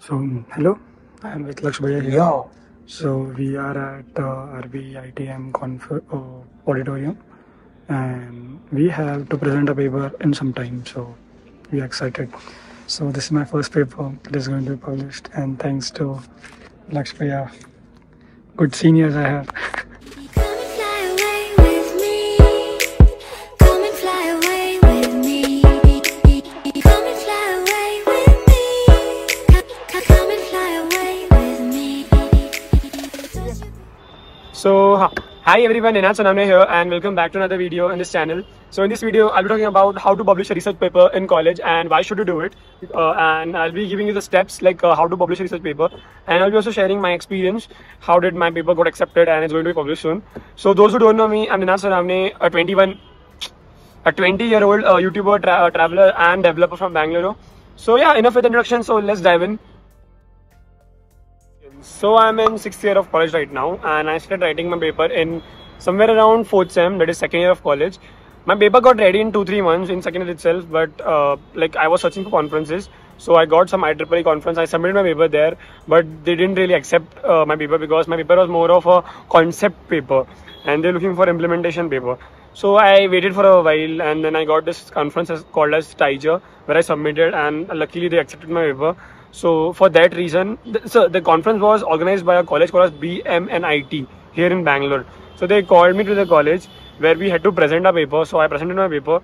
So, hello, I'm with Laksh Bhaiya here. Yo. So, we are at uh, RB ITM conf- uh, auditorium and we have to present a paper in some time. So, we are excited. So, this is my first paper that is going to be published, and thanks to Laksh Bhaiya, good seniors I have. hi- everyone, Ninad Sonawane here and welcome back to another video on this channel. So in this video, I'll be talking about how to publish a research paper in college and why should you do it. Uh, and I'll be giving you the steps like uh, how to publish a research paper. And I'll be also sharing my experience, how did my paper got accepted and it's going to be published soon. So those who don't know me, I'm Ninad Sonawane, a 21, a 20 year old uh, YouTuber, tra- uh, traveler and developer from Bangalore. So yeah, enough with introduction. So let's dive in. So I'm in sixth year of college right now, and I started writing my paper in somewhere around fourth sem, that is second year of college. My paper got ready in two three months in second year itself, but uh, like I was searching for conferences, so I got some IEEE conference. I submitted my paper there, but they didn't really accept uh, my paper because my paper was more of a concept paper, and they're looking for implementation paper. So I waited for a while, and then I got this conference called as Tiger, where I submitted, and luckily they accepted my paper. So for that reason, th- so the conference was organized by a college called as BMNIT here in Bangalore. So they called me to the college where we had to present our paper. So I presented my paper,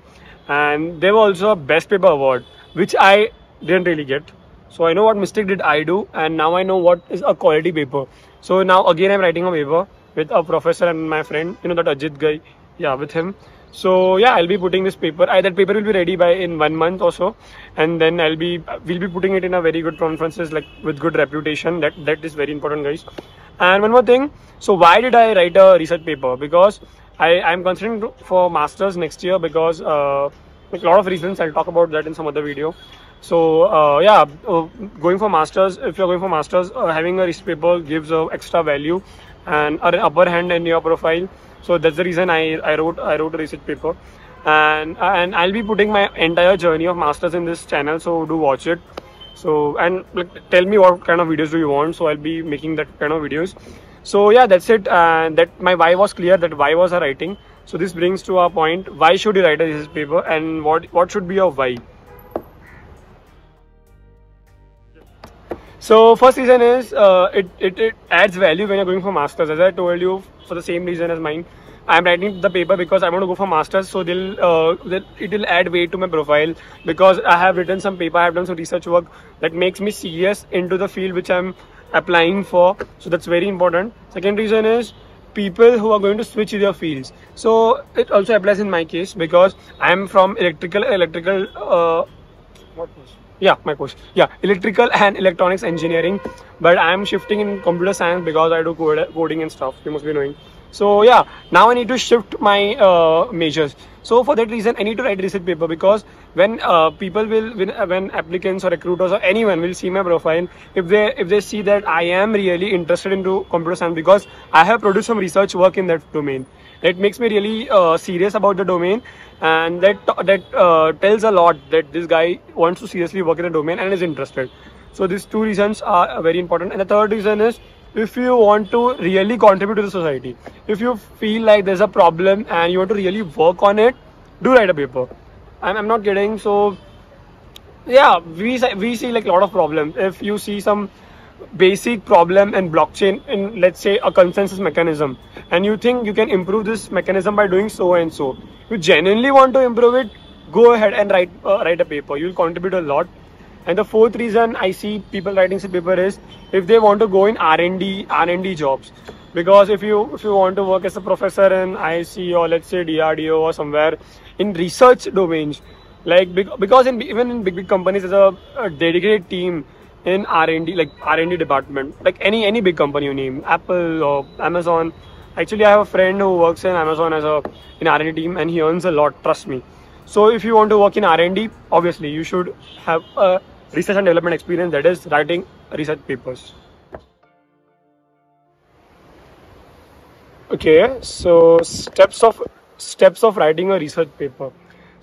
and there was also a best paper award, which I didn't really get. So I know what mistake did I do, and now I know what is a quality paper. So now again I'm writing a paper with a professor and my friend, you know that Ajit guy, yeah, with him. So yeah, I'll be putting this paper. I, that paper will be ready by in one month or so, and then I'll be we'll be putting it in a very good conferences like with good reputation. That that is very important, guys. And one more thing. So why did I write a research paper? Because I I'm considering for masters next year because uh, a lot of reasons. I'll talk about that in some other video. So uh, yeah, uh, going for masters. If you're going for masters, uh, having a research paper gives extra value and an upper hand in your profile. So that's the reason I, I wrote I wrote a research paper, and and I'll be putting my entire journey of masters in this channel. So do watch it. So and like, tell me what kind of videos do you want. So I'll be making that kind of videos. So yeah, that's it. And that my why was clear. That why was I writing. So this brings to our point: why should you write a research paper, and what what should be your why? So first reason is uh, it, it it adds value when you're going for masters. As I told you, for the same reason as mine, I'm writing the paper because I want to go for masters. So they'll, uh, they'll it will add weight to my profile because I have written some paper, I have done some research work that makes me serious into the field which I'm applying for. So that's very important. Second reason is people who are going to switch their fields. So it also applies in my case because I'm from electrical electrical. Uh, what was yeah my course yeah electrical and electronics engineering. But i'm shifting in computer science because i do code, coding and stuff. You must be knowing so yeah now i need to shift my uh, majors so for that reason i need to write research paper because when uh, people will when, uh, when applicants or recruiters or anyone will see my profile if they if they see that i am really interested into computer science because i have produced some research work in that domain that makes me really uh, serious about the domain and that that uh, tells a lot that this guy wants to seriously work in the domain and is interested. So these two reasons are very important. And the third reason is if you want to really contribute to the society if you feel like there's a problem and you want to really work on it do write a paper. I'm, I'm not kidding. So yeah we see- we see like a lot of problems if you see some basic problem in blockchain in let's say a consensus mechanism and you think you can improve this mechanism by doing so and so you genuinely want to improve it go ahead and write uh, write a paper. You'll contribute a lot and the fourth reason i see people writing this paper is if they want to go in r&d r&d jobs. Because if you if you want to work as a professor in IC or let's say DRDO or somewhere in research domains like because in even in big big companies there's a, a dedicated team in R&D like R&D department like any any big company you name Apple or Amazon. Actually I have a friend who works in Amazon as a in R&D team and he earns a lot trust me. So if you want to work in R&D obviously you should have a research and development experience that is writing research papers okay so steps of steps of writing a research paper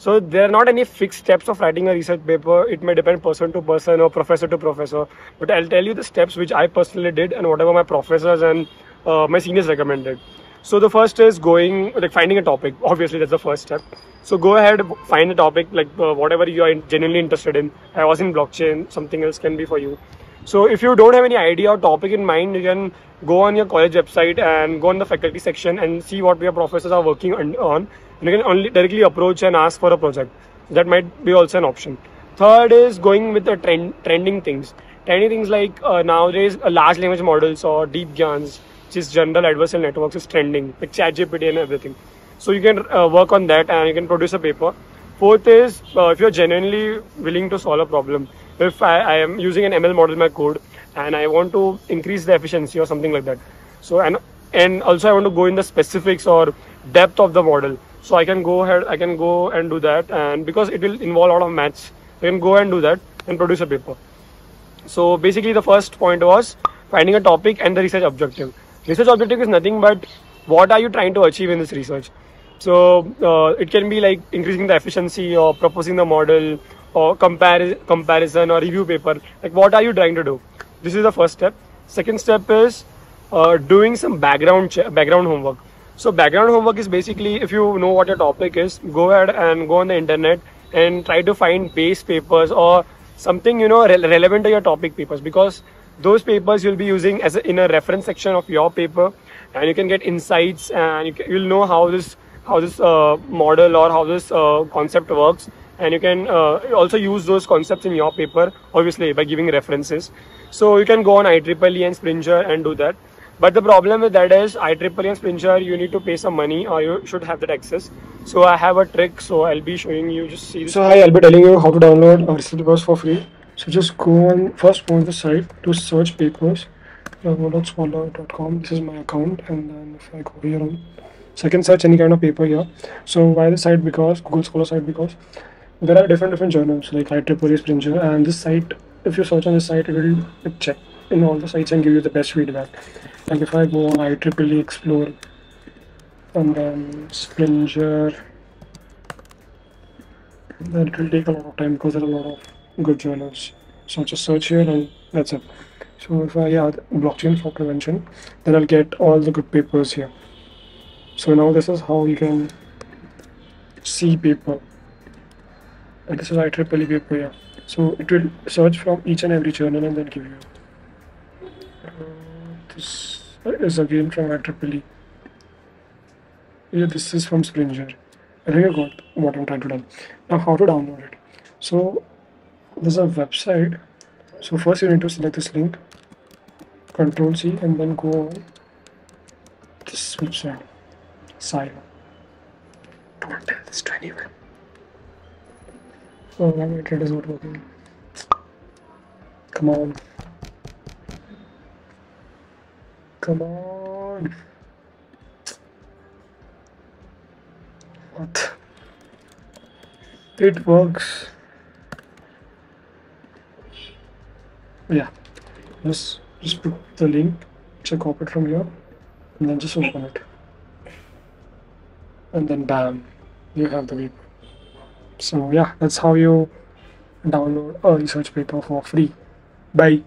So there are not any fixed steps of writing a research paper. It may depend person to person or professor to professor. But I'll tell you the steps which I personally did and whatever my professors and uh, my seniors recommended. So the first is going like finding a topic. Obviously, that's the first step. So go ahead, find a topic like uh, whatever you are genuinely interested in. I was in blockchain. Something else can be for you. So if you don't have any idea or topic in mind, you can go on your college website and go on the faculty section and see what your professors are working on. And you can only directly approach and ask for a project. That might be also an option. Third is going with the trend, trending things. Trending things like uh, nowadays uh, large language models or deep GANs, which is general adversarial networks, is trending like ChatGPT and everything. So you can uh, work on that and you can produce a paper. Fourth is uh, if you're genuinely willing to solve a problem. If I, I am using an ML model in my code and I want to increase the efficiency or something like that. So and and also I want to go in the specifics or depth of the model. So I can go ahead, I can go and do that, and because it will involve a lot of maths, I can go and do that and produce a paper. So basically, the first point was finding a topic and the research objective. Research objective is nothing but what are you trying to achieve in this research. So uh, it can be like increasing the efficiency or proposing the model or compar- comparison or review paper. Like what are you trying to do? This is the first step. Second step is uh, doing some background che- background homework. So background homework is basically if you know what your topic is, go ahead and go on the internet and try to find base papers or something you know re- relevant to your topic papers because those papers you'll be using as a, in a reference section of your paper and you can get insights and you you'll know how this how this uh, model or how this uh, concept works and you can uh, also use those concepts in your paper obviously by giving references. So you can go on IEEE and Springer and do that. But the problem with that is IEEE and Springer you need to pay some money or you should have that access. So I have a trick so I'll be showing you just see So hi, I'll be telling you how to download research papers for free. So just go on first on the site to search papers. Scholar.com. This is my account, and then if I go here on, can search any kind of paper here. So why the site? Because Google Scholar site because there are different different journals like IEEE, Springer, and this site. If you search on this site, it will check in all the sites and give you the best feedback. Like if I go on IEEE Xplore, and then Springer then it will take a lot of time because there are a lot of good journals. So just search here and that's it. So if I add blockchain for prevention, then I'll get all the good papers here. So now this is how you can see paper. And this is IEEE paper here. So it will search from each and every journal and then give you. Uh, this is again from IEEE. Yeah, this is from Springer. I think I got what I'm trying to do. Now, how to download it? So, there's a website. So, first you need to select this link, Control C, and then go on this website, Silo. Don't tell this to anyone. Oh, my internet is not working. Come on. Come on. What? It works. Yeah. Just just put the link, check copy it from here, and then just open it. And then bam, you have the paper. So yeah, that's how you download a research paper for free. Bye.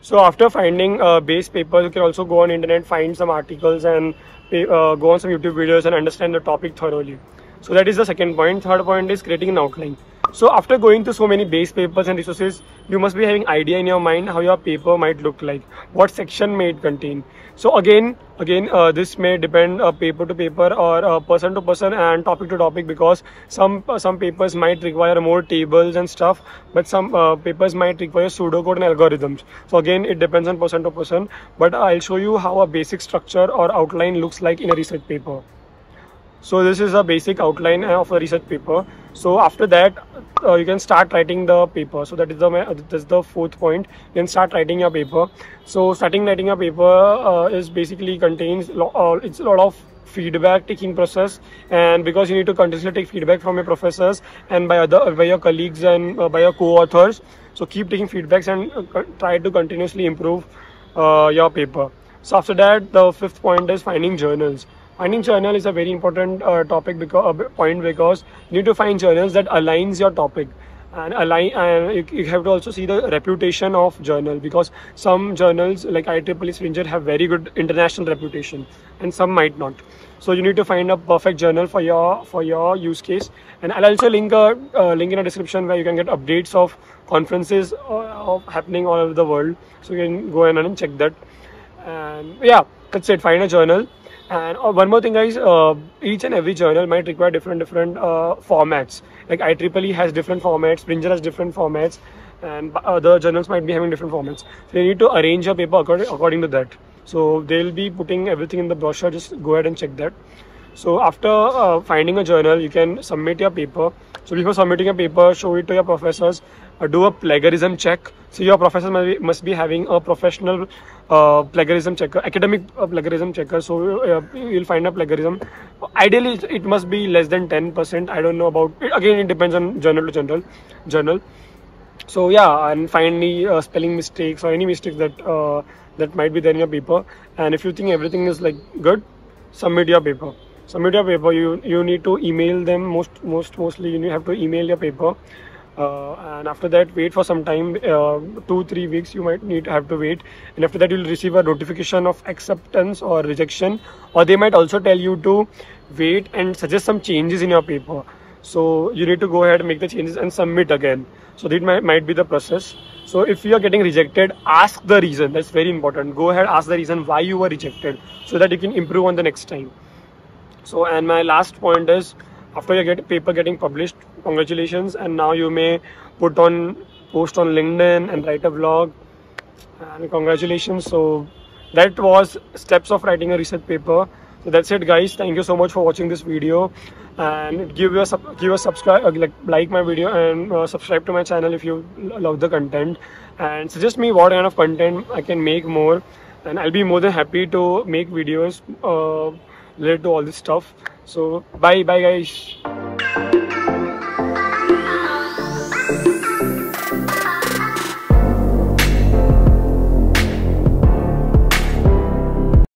So after finding uh, base papers, you can also go on internet, find some articles, and uh, go on some YouTube videos and understand the topic thoroughly. So that is the second point. Third point is creating an outline. So after going through so many base papers and resources, you must be having idea in your mind how your paper might look like, what section may it contain. So again, again, uh, this may depend uh, paper to paper or uh, person to person and topic to topic because some uh, some papers might require more tables and stuff, but some uh, papers might require pseudocode and algorithms. So again, it depends on person to person. But I'll show you how a basic structure or outline looks like in a research paper. So this is a basic outline of a research paper. So after that, uh, you can start writing the paper. So that is the that's the fourth point. You can start writing your paper. So starting writing your paper uh, is basically contains lo- uh, it's a lot of feedback taking process and because you need to continuously take feedback from your professors and by other by your colleagues and uh, by your co-authors so keep taking feedbacks and uh, try to continuously improve uh, your paper so after that the fifth point is finding journals finding journal is a very important uh, topic because uh, point because you need to find journals that aligns your topic. And align and you, you have to also see the reputation of journal because some journals like IEEE Springer have very good international reputation and some might not. So you need to find a perfect journal for your for your use case. And i'll also link a uh, link in a description where you can get updates of conferences uh, of happening all over the world. So you can go in and check that. And yeah that's it. Find a journal and uh, one more thing guys uh, each and every journal might require different different uh, formats like IEEE has different formats Springer has different formats and other journals might be having different formats so you need to arrange your paper according, according to that so they'll be putting everything in the brochure just go ahead and check that so after uh, finding a journal you can submit your paper so before submitting a paper show it to your professors uh, do a plagiarism check. So your professor must be, must be having a professional uh, plagiarism checker academic uh, plagiarism checker. So uh, you'll find a plagiarism. Ideally it- it must be less than 10% i don't know about it, again it depends on journal to journal journal. So yeah and find any uh, spelling mistakes or any mistakes that uh, that might be there in your paper. And if you think everything is like good submit your paper. Submit your paper. You you need to email them. Most most mostly you have to email your paper uh, and after that wait for some time uh, two three weeks you might need to have to wait. And after that you'll receive a notification of acceptance or rejection. Or they might also tell you to wait and suggest some changes in your paper. So you need to go ahead and make the changes and submit again. So that might, might be the process. So if you are getting rejected ask the reason. That's very important. Go ahead ask the reason why you were rejected so that you can improve on the next time. So and my last point is after your get paper getting published congratulations and now you may put on post on linkedin and write a blog. And congratulations. So that was steps of writing a research paper. So that's it guys. Thank you so much for watching this video. And give a give a subscribe uh, like like my video and uh, subscribe to my channel if you love the content. And suggest me what kind of content i can make more. And i'll be more than happy to make videos uh, related to all this stuff so bye bye guys